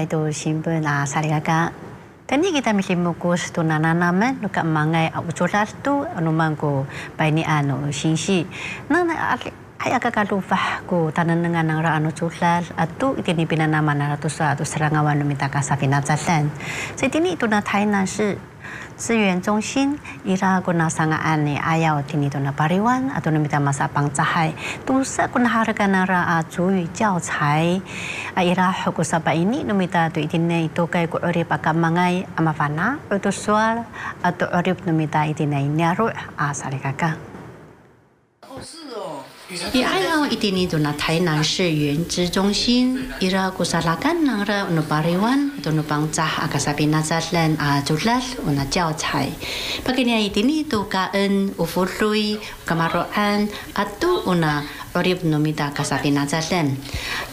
saya tu simpen na saya ka. Tani kita mesti mukus tu nana nama, nuka mangai uculas tu anu mangku bayi anu sinsi. Nana ay akakalupah ko tanan nga ng raano tulal at tu itinipina naman na rato sa tu serangawan lumita ka sa pinatsasan. Sa itini ito na tayo na si 资源中心伊拉kuna sanga ane ayaw tinito na pariwan ato namita masapang tsahay tusa kuna harga na ra a zuyu jiao cai a ira huko sa pa ini namita to itinay ito kay ko urip akamangay amafana ito swal ato urip namita itinay nyaro a sarikaka. 伊 爱要一点点，就那台南市原子中心，伊拉古萨拉干那个那巴瑞湾，都那帮扎阿卡萨比那扎兰阿朱拉，那教材。巴给你一点点，都感恩乌福瑞，干嘛罗安，阿都那。Orib no mita kasapi na zalen.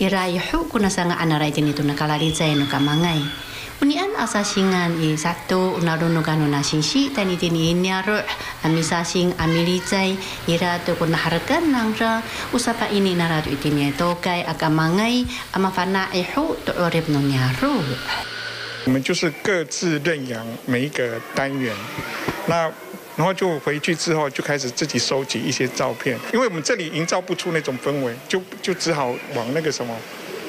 Ira ihu kuna sanga anara itini tu nakalali zay no kamangai. 我们就是各自认养每一个单元，那然后就回去之后就开始自己收集一些照片，因为我们这里营造不出那种氛围，就就只好往那个什么。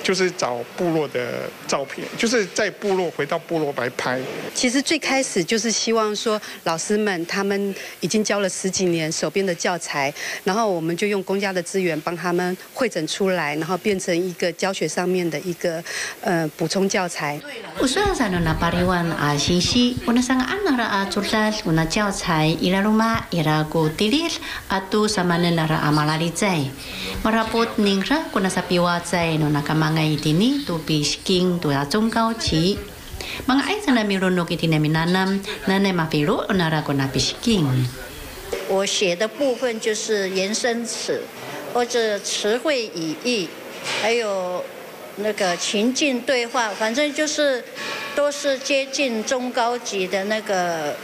就是找部落的照片，就是在部落回到部落来拍。其实最开始就是希望说，老师们他们已经教了十几年手边的教材，然后我们就用公家的资源帮他们汇整出来，然后变成一个教学上面的一个呃补充教材。对了。那呢 skiing，to a。我，be skiing。我写的部分就是延伸词，或者词汇语义，还有那个情境对话，反正就是都是接近中高级的那个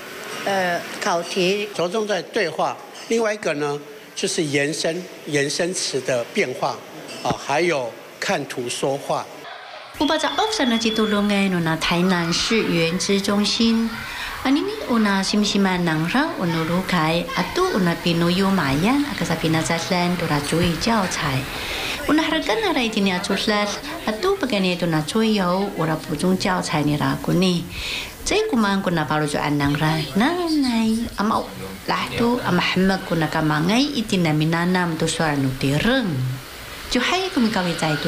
呃考题。着重在对话，另外一个呢就是延伸延伸词的变化啊，还有。看图说话。我把这奥山的基督龙哎，那台南市原知中心，阿尼咪我那心心蛮难上，我那路开阿都我那边路有马样，阿个啥边那在山都那注意教材，我那还跟那来今年出山，阿都不跟你都那注意有我那补充教材你啦，姑呢？这个嘛，我那把路就安难来，那来阿毛来都阿马哈麦，我那干嘛哎？一定那米那那么说阿努的人，就还有个咪搞个在都。